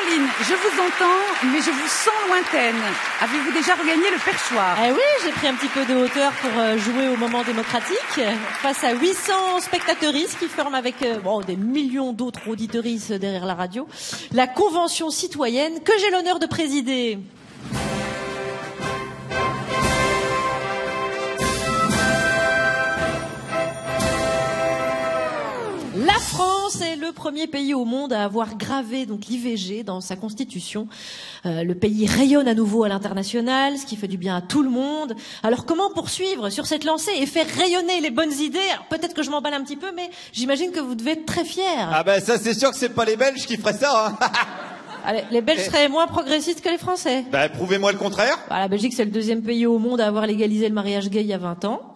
Charline, je vous entends, mais je vous sens lointaine. Avez-vous déjà regagné le perchoir? Eh oui, j'ai pris un petit peu de hauteur pour euh, jouer au moment démocratique face à 800 spectateuristes qui forment avec euh, des millions d'autres auditeuristes derrière la radio la convention citoyenne que j'ai l'honneur de présider. France est le premier pays au monde à avoir gravé donc l'IVG dans sa constitution. Euh, le pays rayonne à nouveau à l'international, ce qui fait du bien à tout le monde. Alors comment poursuivre sur cette lancée et faire rayonner les bonnes idées? Alors, Peut-être que je m'emballe un petit peu, mais j'imagine que vous devez être très fiers. Ah ben ça c'est sûr que c'est pas les Belges qui feraient ça. Hein. Allez, les Belges seraient moins progressistes que les Français. ben prouvez-moi le contraire. Bah, la Belgique, c'est le deuxième pays au monde à avoir légalisé le mariage gay il y a 20 ans.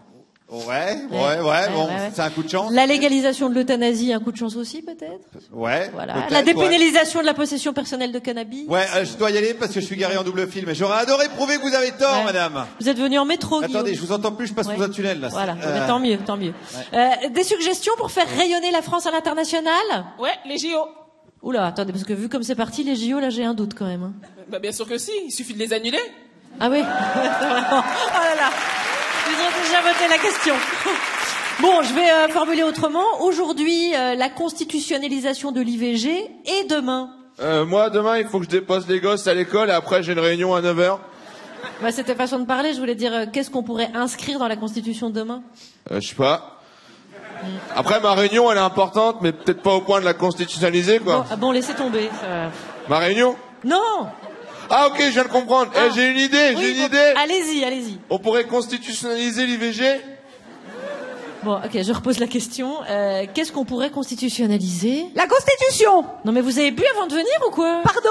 Ouais, ouais, ouais, bon, ouais, c'est un coup de chance. La légalisation de l'euthanasie, un coup de chance aussi peut-être? Ouais. Voilà. La ouais. dépénalisation de la possession personnelle de cannabis. Ouais, euh, je dois y aller parce que je suis garé en double film. Et j'aurais adoré prouver que vous avez tort, Ouais. madame. Vous êtes venu en métro, Guillaume. Attendez, je vous entends plus, je passe Ouais. sous un tunnel là. Voilà, Euh, mais tant mieux, tant mieux. Euh, des suggestions pour faire rayonner la France à l'international? Ouais, les JO. Oula, attendez, parce que vu comme c'est parti, les JO, là j'ai un doute quand même. hein. Bah bien sûr que si, il suffit de les annuler. Ah oui. Oh là là Ils ont déjà voté la question. Bon, je vais euh, formuler autrement. Aujourd'hui, euh, la constitutionnalisation de l'IVG et demain. Euh, moi, demain, il faut que je dépose les gosses à l'école et après, j'ai une réunion à 9h. Bah, c'était façon de parler, je voulais dire euh, qu'est-ce qu'on pourrait inscrire dans la Constitution de demain? Euh, je sais pas. Après, ma réunion, elle est importante, mais peut-être pas au point de la constitutionnaliser, quoi. bon, ah bon, laissez tomber. ça- Ma réunion? Non Ah, ok, je viens de comprendre. Eh, Ah. j'ai une idée, Oui, j'ai une bon, idée. Allez-y, allez-y. On pourrait constitutionnaliser l'IVG Bon, ok, je repose la question. Euh, Qu'est-ce qu'on pourrait constitutionnaliser? La Constitution Non, mais vous avez bu avant de venir ou quoi? Pardon?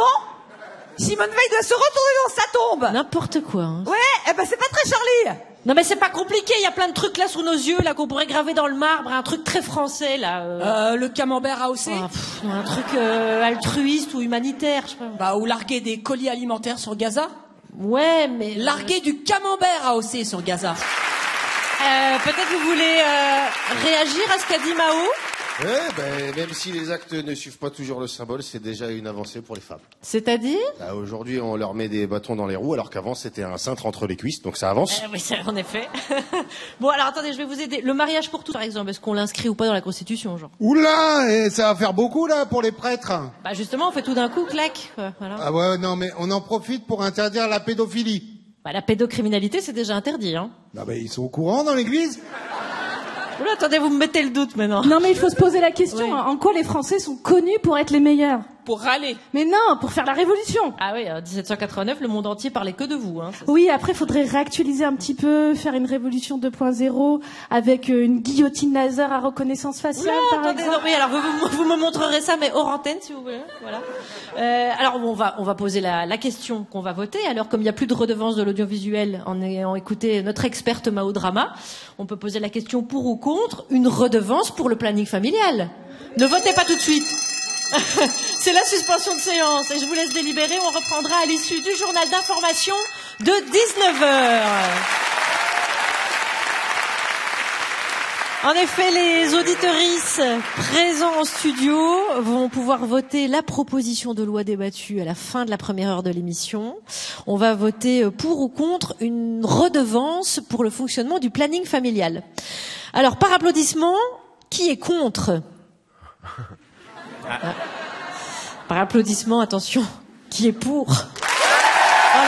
Simone Veil doit se retourner dans sa tombe N'importe quoi. hein. Ouais, eh ben c'est pas très Charlie Non, mais c'est pas compliqué. Il y a plein de trucs là sous nos yeux là qu'on pourrait graver dans le marbre. Un truc très français là. euh. Euh, le camembert AOC. Ah, pff, un truc euh, altruiste ou humanitaire, je sais pas. Bah, ou larguer des colis alimentaires sur Gaza. Ouais, mais Larguer du camembert AOC sur Gaza. Euh, Peut-être vous voulez euh, réagir à ce qu'a dit Mao? Ouais, ben, même si les actes ne suivent pas toujours le symbole, c'est déjà une avancée pour les femmes. C'est-à-dire? Bah, Aujourd'hui, on leur met des bâtons dans les roues, alors qu'avant, c'était un cintre entre les cuisses, donc ça avance. Euh, Oui, c'est en effet. bon, alors attendez, je vais vous aider. Le mariage pour tous, par exemple, est-ce qu'on l'inscrit ou pas dans la Constitution, genre? Oula, et ça va faire beaucoup là pour les prêtres. Bah justement, on fait tout d'un coup, clac. quoi, Voilà. Ah ouais, non, mais on en profite pour interdire la pédophilie. Bah, la pédocriminalité, c'est déjà interdit. Hein. Ah ben, ils sont au courant dans l'église? Oula, attendez, vous me mettez le doute maintenant. Non mais il faut se poser la question, Oui. en quoi les Français sont connus pour être les meilleurs? Pour râler. Mais non, pour faire la révolution Ah oui, en 1789, le monde entier parlait que de vous. Hein. Oui, après, il faudrait réactualiser un petit peu, faire une révolution 2.0 avec euh, une guillotine laser à reconnaissance faciale, Oula, par attendez, exemple. non, oui, alors vous, vous, vous me montrerez ça, mais hors antenne, si vous voulez. Voilà. Euh, alors, on va, on va poser la, la question qu'on va voter. Alors, comme il n'y a plus de redevance de l'audiovisuel en ayant écouté notre experte Mao Drama, on peut poser la question pour ou contre une redevance pour le planning familial. Ne votez pas tout de suite. C'est la suspension de séance et je vous laisse délibérer. On reprendra à l'issue du journal d'information de 19h. En effet, les auditorices présents en studio vont pouvoir voter la proposition de loi débattue à la fin de la première heure de l'émission. On va voter pour ou contre une redevance pour le fonctionnement du planning familial. Alors, par applaudissement, qui est contre? Ah. Par applaudissement, attention, qui est pour Oh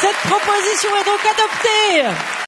Cette proposition est donc adoptée